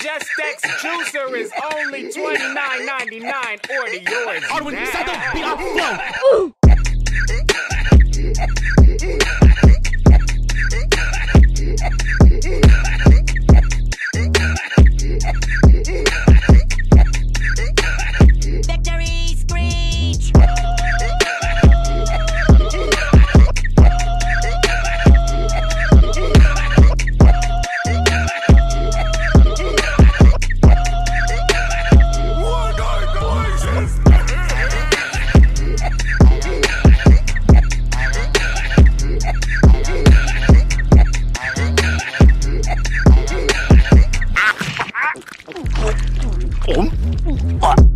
Just X Juicer is only $29.99. Order yours Arwen, now. Sato, be our flow! Oh.